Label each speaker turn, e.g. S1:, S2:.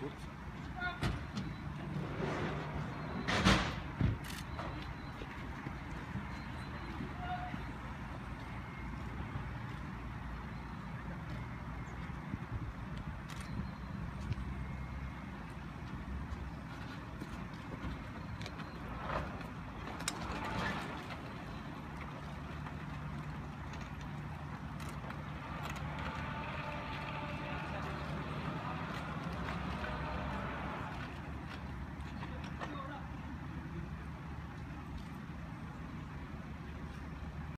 S1: Whoops.